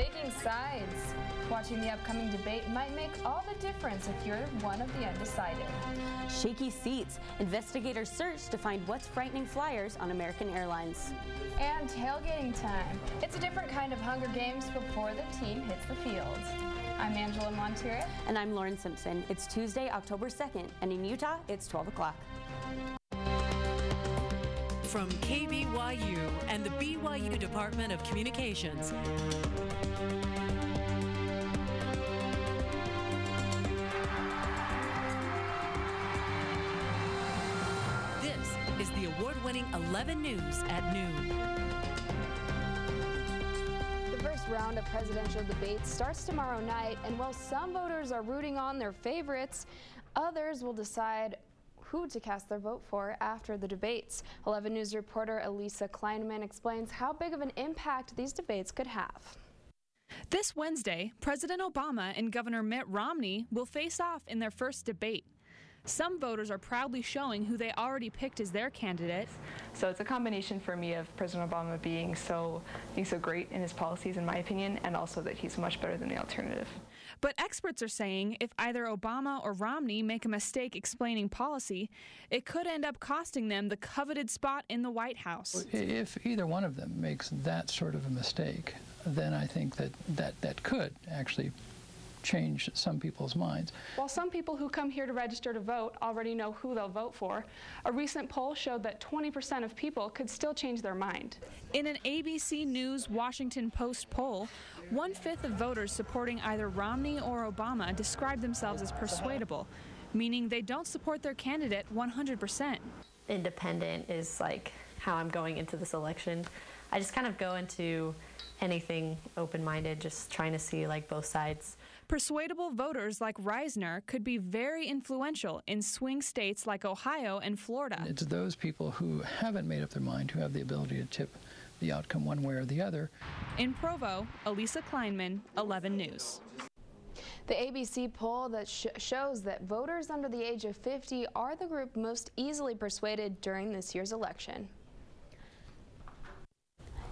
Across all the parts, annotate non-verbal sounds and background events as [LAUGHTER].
Taking sides. Watching the upcoming debate might make all the difference if you're one of the undecided. Shaky seats. Investigators search to find what's frightening flyers on American Airlines. And tailgating time. It's a different kind of Hunger Games before the team hits the field. I'm Angela Montier. And I'm Lauren Simpson. It's Tuesday, October 2nd, and in Utah, it's 12 o'clock. From KBYU and the BYU Department of Communications. This is the award-winning 11 News at noon. The first round of presidential debates starts tomorrow night, and while some voters are rooting on their favorites, others will decide who to cast their vote for after the debates. 11 News reporter Elisa Kleinman explains how big of an impact these debates could have. This Wednesday, President Obama and Governor Mitt Romney will face off in their first debate. Some voters are proudly showing who they already picked as their candidate. So it's a combination for me of President Obama being so being so great in his policies, in my opinion, and also that he's much better than the alternative. But experts are saying if either Obama or Romney make a mistake explaining policy, it could end up costing them the coveted spot in the White House. If either one of them makes that sort of a mistake, then I think that that, that could actually change some people's minds. While some people who come here to register to vote already know who they'll vote for, a recent poll showed that 20% of people could still change their mind. In an ABC News Washington Post poll, one fifth of voters supporting either Romney or Obama describe themselves as persuadable, meaning they don't support their candidate 100%. Independent is like how I'm going into this election. I just kind of go into anything open minded, just trying to see like both sides. Persuadable voters like Reisner could be very influential in swing states like Ohio and Florida. It's those people who haven't made up their mind who have the ability to tip the outcome one way or the other. In Provo, Elisa Kleinman, 11 News. The ABC poll that sh shows that voters under the age of 50 are the group most easily persuaded during this year's election.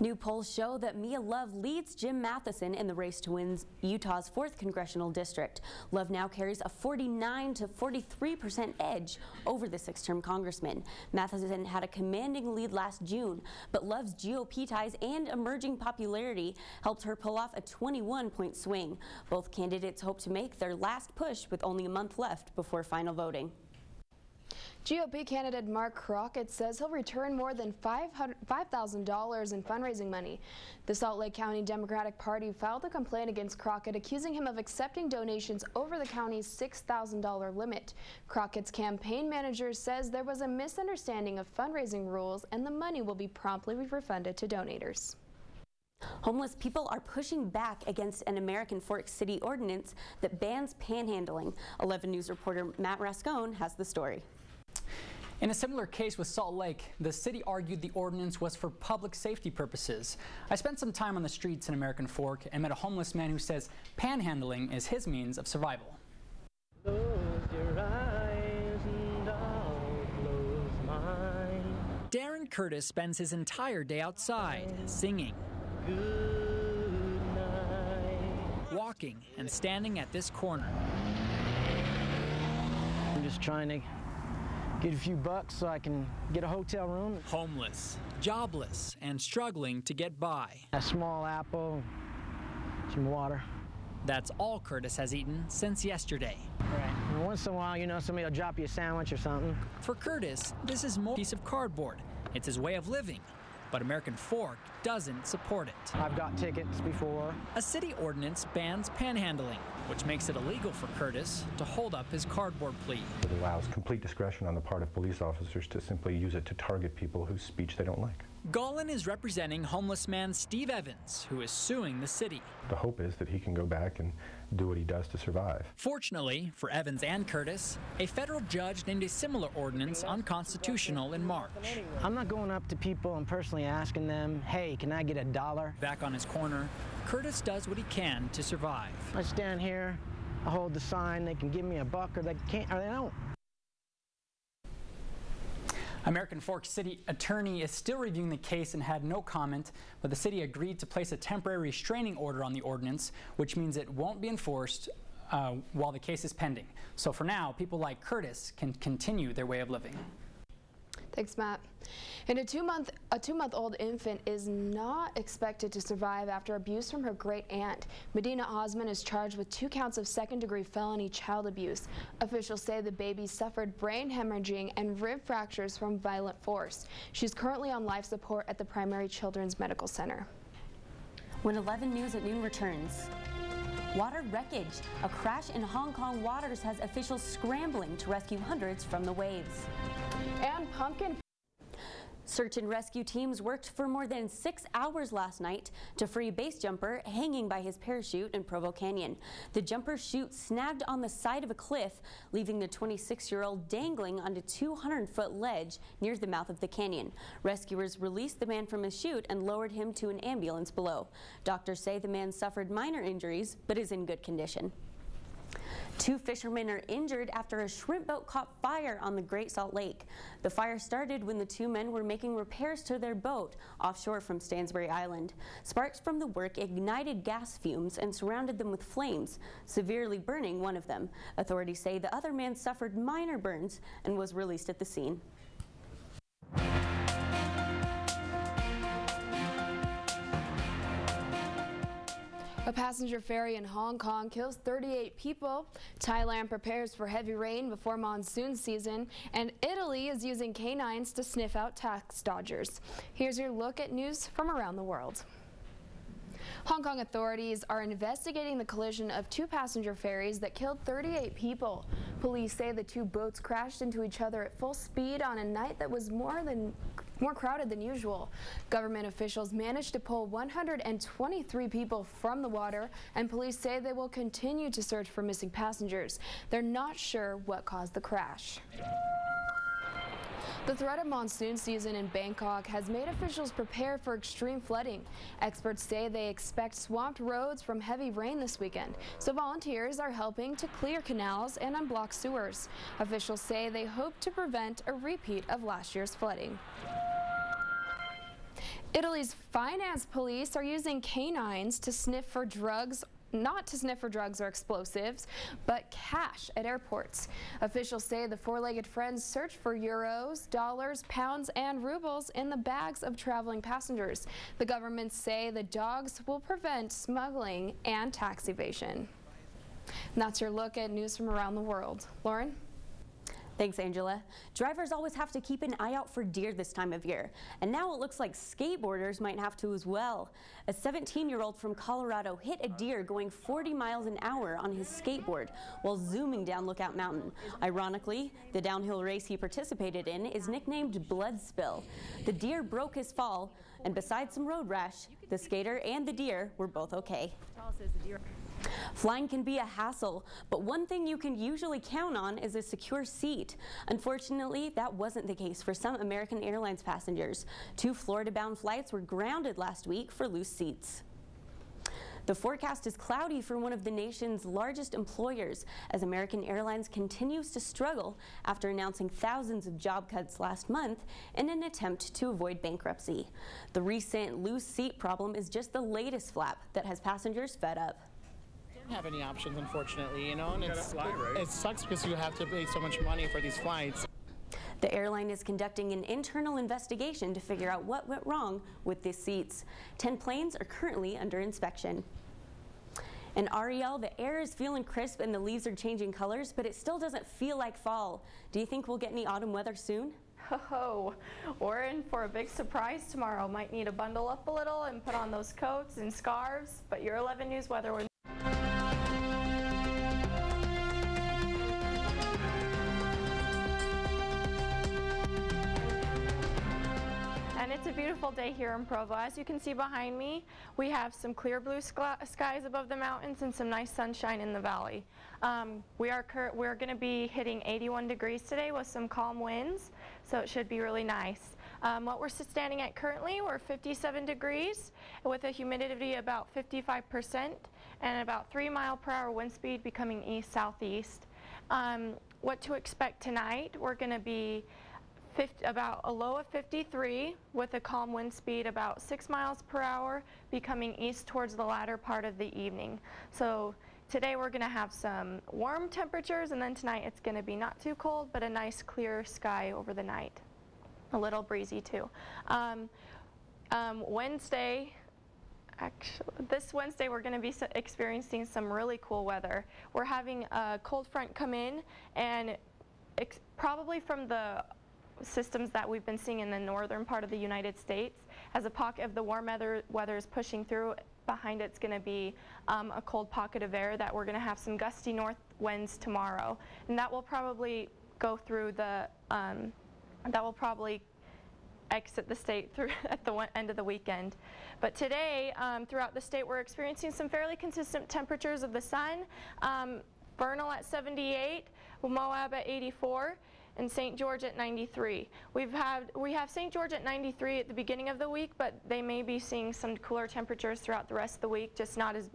New polls show that Mia Love leads Jim Matheson in the race to win Utah's 4th congressional district. Love now carries a 49 to 43 percent edge over the six-term congressman. Matheson had a commanding lead last June, but Love's GOP ties and emerging popularity helped her pull off a 21-point swing. Both candidates hope to make their last push with only a month left before final voting. GOP candidate Mark Crockett says he'll return more than $5,000 in fundraising money. The Salt Lake County Democratic Party filed a complaint against Crockett, accusing him of accepting donations over the county's $6,000 limit. Crockett's campaign manager says there was a misunderstanding of fundraising rules and the money will be promptly refunded to donors. Homeless people are pushing back against an American Fork City ordinance that bans panhandling. 11 News reporter Matt Rascone has the story. In a similar case with Salt Lake, the city argued the ordinance was for public safety purposes. I spent some time on the streets in American Fork and met a homeless man who says panhandling is his means of survival. Darren Curtis spends his entire day outside, singing, Good night. walking, and standing at this corner. I'm just trying to get a few bucks so I can get a hotel room. Homeless, jobless, and struggling to get by. A small apple, some water. That's all Curtis has eaten since yesterday. Right. And once in a while, you know, somebody will drop you a sandwich or something. For Curtis, this is more a piece of cardboard. It's his way of living. But American Fork doesn't support it. I've got tickets before. A city ordinance bans panhandling, which makes it illegal for Curtis to hold up his cardboard plea. It allows complete discretion on the part of police officers to simply use it to target people whose speech they don't like. Golan is representing homeless man Steve Evans, who is suing the city. The hope is that he can go back and do what he does to survive. Fortunately for Evans and Curtis, a federal judge named a similar ordinance unconstitutional in March. I'm not going up to people and personally asking them, hey, can I get a dollar? Back on his corner, Curtis does what he can to survive. I stand here, I hold the sign, they can give me a buck or they can't or they don't. American Fork City Attorney is still reviewing the case and had no comment, but the city agreed to place a temporary restraining order on the ordinance, which means it won't be enforced uh, while the case is pending. So for now, people like Curtis can continue their way of living. Thanks, Matt. And a two-month a two-month-old infant is not expected to survive after abuse from her great aunt. Medina Osman is charged with two counts of second-degree felony child abuse. Officials say the baby suffered brain hemorrhaging and rib fractures from violent force. She's currently on life support at the Primary Children's Medical Center. When 11 News at noon returns. Water wreckage. A crash in Hong Kong waters has officials scrambling to rescue hundreds from the waves. And pumpkin Search and rescue teams worked for more than six hours last night to free base jumper hanging by his parachute in Provo Canyon. The jumper's chute snagged on the side of a cliff, leaving the 26-year-old dangling on a 200-foot ledge near the mouth of the canyon. Rescuers released the man from his chute and lowered him to an ambulance below. Doctors say the man suffered minor injuries but is in good condition. Two fishermen are injured after a shrimp boat caught fire on the Great Salt Lake. The fire started when the two men were making repairs to their boat offshore from Stansbury Island. Sparks from the work ignited gas fumes and surrounded them with flames, severely burning one of them. Authorities say the other man suffered minor burns and was released at the scene. A passenger ferry in Hong Kong kills 38 people. Thailand prepares for heavy rain before monsoon season. And Italy is using canines to sniff out tax dodgers. Here's your look at news from around the world. Hong Kong authorities are investigating the collision of two passenger ferries that killed 38 people. Police say the two boats crashed into each other at full speed on a night that was more than more crowded than usual. Government officials managed to pull 123 people from the water, and police say they will continue to search for missing passengers. They're not sure what caused the crash. The threat of monsoon season in Bangkok has made officials prepare for extreme flooding. Experts say they expect swamped roads from heavy rain this weekend, so volunteers are helping to clear canals and unblock sewers. Officials say they hope to prevent a repeat of last year's flooding. Italy's finance police are using canines to sniff for drugs not to sniff for drugs or explosives, but cash at airports. Officials say the four-legged friends search for euros, dollars, pounds, and rubles in the bags of traveling passengers. The governments say the dogs will prevent smuggling and tax evasion. And that's your look at news from around the world. Lauren? Thanks, Angela. Drivers always have to keep an eye out for deer this time of year, and now it looks like skateboarders might have to as well. A 17-year-old from Colorado hit a deer going 40 miles an hour on his skateboard while zooming down Lookout Mountain. Ironically, the downhill race he participated in is nicknamed Blood Spill. The deer broke his fall, and besides some road rash, the skater and the deer were both okay. Flying can be a hassle, but one thing you can usually count on is a secure seat. Unfortunately, that wasn't the case for some American Airlines passengers. Two Florida-bound flights were grounded last week for loose seats. The forecast is cloudy for one of the nation's largest employers as American Airlines continues to struggle after announcing thousands of job cuts last month in an attempt to avoid bankruptcy. The recent loose seat problem is just the latest flap that has passengers fed up have any options, unfortunately, you know, and it's, fly, right? it, it sucks because you have to pay so much money for these flights. The airline is conducting an internal investigation to figure out what went wrong with these seats. Ten planes are currently under inspection. And Ariel, the air is feeling crisp and the leaves are changing colors, but it still doesn't feel like fall. Do you think we'll get any autumn weather soon? Ho we're in for a big surprise tomorrow. Might need to bundle up a little and put on those coats and scarves, but your 11 News weather it's a beautiful day here in Provo. As you can see behind me, we have some clear blue skies above the mountains and some nice sunshine in the valley. Um, we are we're going to be hitting 81 degrees today with some calm winds, so it should be really nice. Um, what we're standing at currently, we're 57 degrees with a humidity about 55% and about 3 mile per hour wind speed becoming east-southeast. Um, what to expect tonight, we're going to be 50, about a low of 53 with a calm wind speed about 6 miles per hour becoming east towards the latter part of the evening. So today we're going to have some warm temperatures and then tonight it's going to be not too cold but a nice clear sky over the night. A little breezy too. Um, um, Wednesday, actually, this Wednesday we're going to be experiencing some really cool weather. We're having a cold front come in and probably from the systems that we've been seeing in the northern part of the United States. As a pocket of the warm weather, is pushing through, behind it's going to be um, a cold pocket of air that we're going to have some gusty north winds tomorrow. And that will probably go through the, um, that will probably exit the state [LAUGHS] through at the end of the weekend. But today, um, throughout the state, we're experiencing some fairly consistent temperatures of the sun. Um, Vernal at 78, Moab at 84, and St. George at 93. We've had we have St. George at 93 at the beginning of the week, but they may be seeing some cooler temperatures throughout the rest of the week, just not as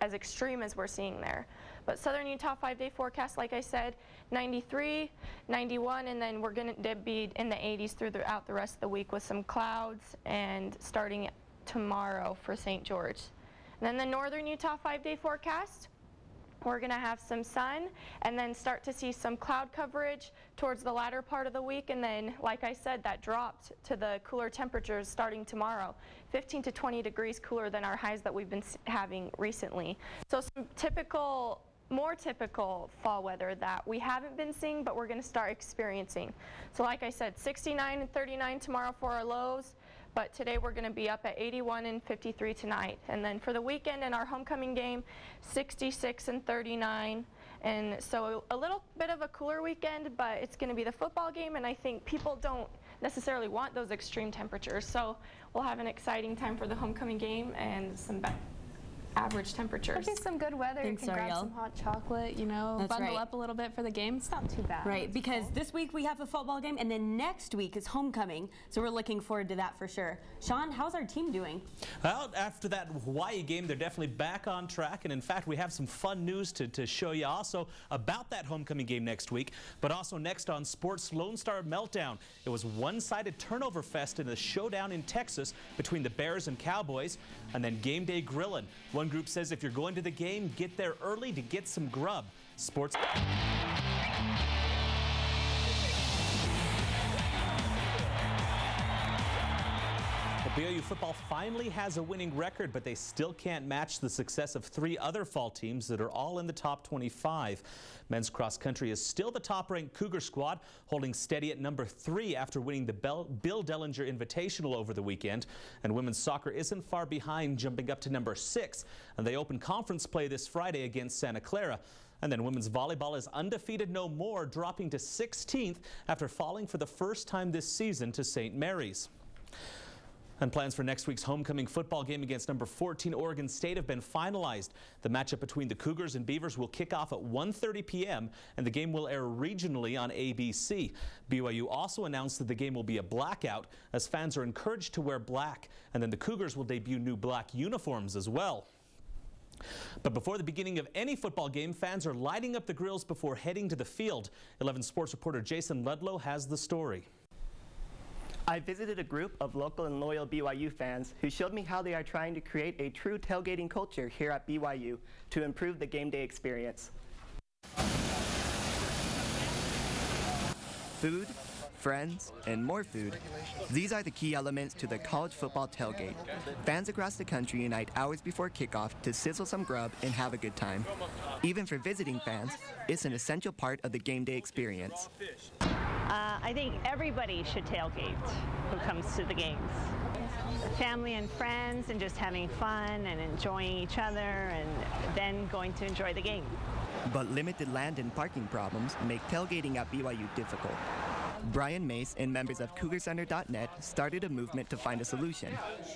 as extreme as we're seeing there. But southern Utah five-day forecast, like I said, 93, 91, and then we're going to be in the 80s throughout the rest of the week with some clouds and starting tomorrow for St. George. And then the northern Utah five-day forecast, we're going to have some sun and then start to see some cloud coverage towards the latter part of the week. And then, like I said, that dropped to the cooler temperatures starting tomorrow 15 to 20 degrees cooler than our highs that we've been having recently. So, some typical more typical fall weather that we haven't been seeing, but we're going to start experiencing. So, like I said, 69 and 39 tomorrow for our lows, but today we're going to be up at 81 and 53 tonight. And then for the weekend in our homecoming game, 66 and 39. And so a little bit of a cooler weekend, but it's going to be the football game, and I think people don't necessarily want those extreme temperatures. So we'll have an exciting time for the homecoming game and some be- average temperatures. Could be some good weather. Thanks, you can grab some hot chocolate, you know, That's bundle right. up a little bit for the game. It's not too bad. Right, because this week we have a football game, and then next week is homecoming, so we're looking forward to that for sure. Sean, how's our team doing? Well, after that Hawaii game, they're definitely back on track. And in fact, we have some fun news to, to show you also about that homecoming game next week. But also next on Sports Lone Star Meltdown. It was one-sided turnover fest in a showdown in Texas between the Bears and Cowboys. And then game day grilling. One group says if you're going to the game, get there early to get some grub. Sports. BYU football finally has a winning record, but they still can't match the success of three other fall teams that are all in the top 25. Men's cross country is still the top-ranked Cougar squad, holding steady at number three after winning the Bill Dellinger Invitational over the weekend. And women's soccer isn't far behind, jumping up to number six. And they open conference play this Friday against Santa Clara. And then women's volleyball is undefeated no more, dropping to 16th after falling for the first time this season to St. Mary's. And plans for next week's homecoming football game against number 14 Oregon State have been finalized. The matchup between the Cougars and Beavers will kick off at 1:30 p.m. and the game will air regionally on ABC. BYU also announced that the game will be a blackout as fans are encouraged to wear black and then the Cougars will debut new black uniforms as well. But before the beginning of any football game, fans are lighting up the grills before heading to the field. 11 Sports reporter Jason Ludlow has the story. I visited a group of local and loyal BYU fans who showed me how they are trying to create a true tailgating culture here at BYU to improve the game day experience. Food, friends, and more food. These are the key elements to the college football tailgate. Fans across the country unite hours before kickoff to sizzle some grub and have a good time. Even for visiting fans, it's an essential part of the game day experience. Uh, I think everybody should tailgate who comes to the games. Family and friends, and just having fun and enjoying each other, and then going to enjoy the game. But limited land and parking problems make tailgating at BYU difficult. Brian Mace and members of CougarCenter.net started a movement to find a solution.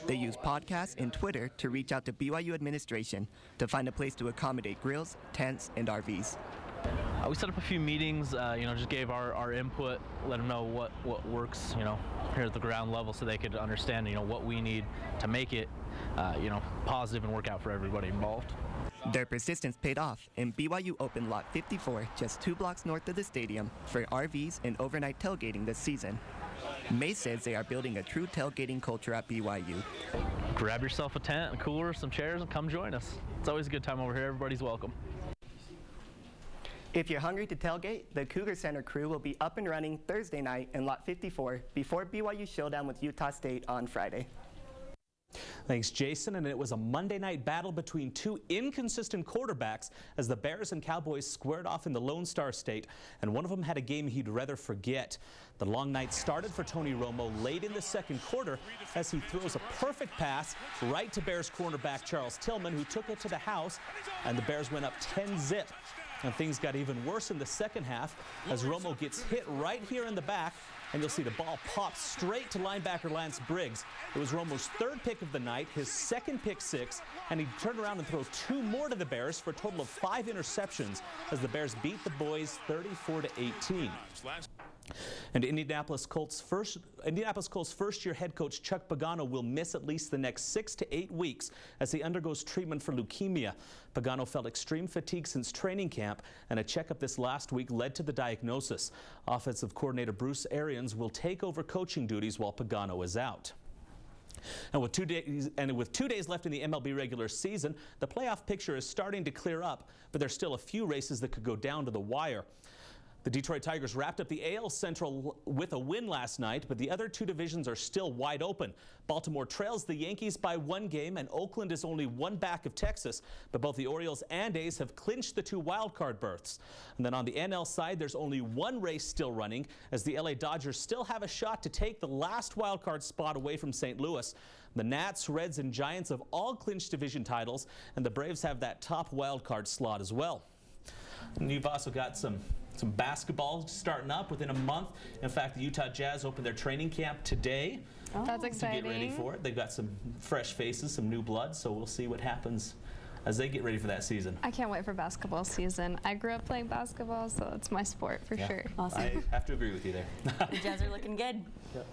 They use podcasts and Twitter to reach out to BYU administration to find a place to accommodate grills, tents, and RVs. Uh, we set up a few meetings, uh, you know, just gave our, our input, let them know what, what works, you know, here at the ground level so they could understand, you know, what we need to make it, uh, you know, positive and work out for everybody involved. Their persistence paid off, and BYU opened Lot 54 just two blocks north of the stadium for RVs and overnight tailgating this season. May says they are building a true tailgating culture at BYU. Grab yourself a tent, a cooler, some chairs, and come join us. It's always a good time over here. Everybody's welcome. If you're hungry to tailgate, the Cougar Center crew will be up and running Thursday night in Lot 54 before BYU showdown with Utah State on Friday. Thanks, Jason. And it was a Monday night battle between two inconsistent quarterbacks as the Bears and Cowboys squared off in the Lone Star State, and one of them had a game he'd rather forget. The long night started for Tony Romo late in the second quarter as he throws a perfect pass right to Bears cornerback Charles Tillman, who took it to the house, and the Bears went up 10 zip. And things got even worse in the second half as Romo gets hit right here in the back and you'll see the ball pop straight to linebacker Lance Briggs. It was Romo's third pick of the night, his second pick six, and he turned around and throw two more to the Bears for a total of five interceptions as the Bears beat the boys 34 to 18. And Indianapolis Colts first Indianapolis Colts first year head coach Chuck Pagano will miss at least the next six to eight weeks as he undergoes treatment for leukemia. Pagano felt extreme fatigue since training camp, and a checkup this last week led to the diagnosis. Offensive coordinator Bruce Arians will take over coaching duties while Pagano is out. And with two days and with two days left in the MLB regular season, the playoff picture is starting to clear up, but there's still a few races that could go down to the wire. The Detroit Tigers wrapped up the AL Central with a win last night, but the other two divisions are still wide open. Baltimore trails the Yankees by one game, and Oakland is only one back of Texas. But both the Orioles and A's have clinched the two wildcard berths. And then on the NL side, there's only one race still running, as the LA Dodgers still have a shot to take the last wildcard spot away from St. Louis. The Nats, Reds, and Giants have all clinched division titles, and the Braves have that top wildcard slot as well. And you've also got some some basketball starting up within a month. In fact, the Utah Jazz opened their training camp today. Oh. That's exciting. To get ready for it. They've got some fresh faces, some new blood, so we'll see what happens as they get ready for that season. I can't wait for basketball season. I grew up playing basketball, so it's my sport for Yeah. sure. Awesome. I have to agree with you there. The Jazz are looking good. [LAUGHS] Yep.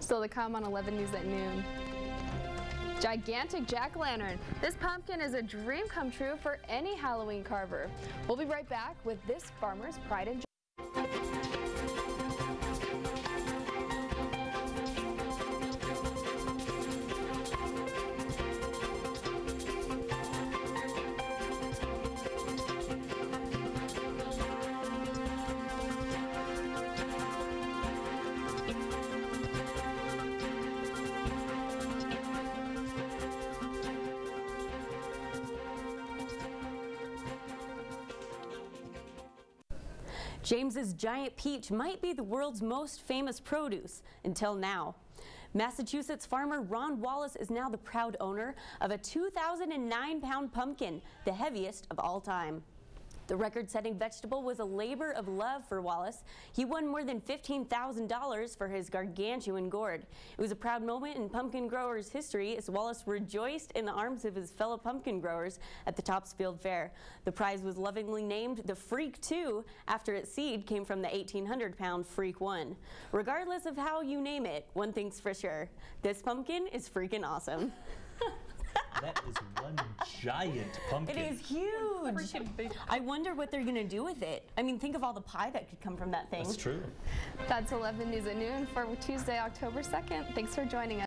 Still to come on 11 News at noon. Gigantic jack-o'-lantern. This pumpkin is a dream come true for any Halloween carver. We'll be right back with this farmer's pride and joy. James's giant peach might be the world's most famous produce until now. Massachusetts farmer Ron Wallace is now the proud owner of a 2,009 pound pumpkin, the heaviest of all time. The record setting vegetable was a labor of love for Wallace. He won more than $15,000 for his gargantuan gourd. It was a proud moment in pumpkin growers' history as Wallace rejoiced in the arms of his fellow pumpkin growers at the Topsfield Fair. The prize was lovingly named the Freak 2 after its seed came from the 1,800 pound Freak 1. Regardless of how you name it, one thing's for sure this pumpkin is freaking awesome. [LAUGHS] that is one giant pumpkin. It is huge. I wonder what they're going to do with it. I mean, think of all the pie that could come from that thing. That's true. That's 11 News at noon for Tuesday, October 2nd. Thanks for joining us.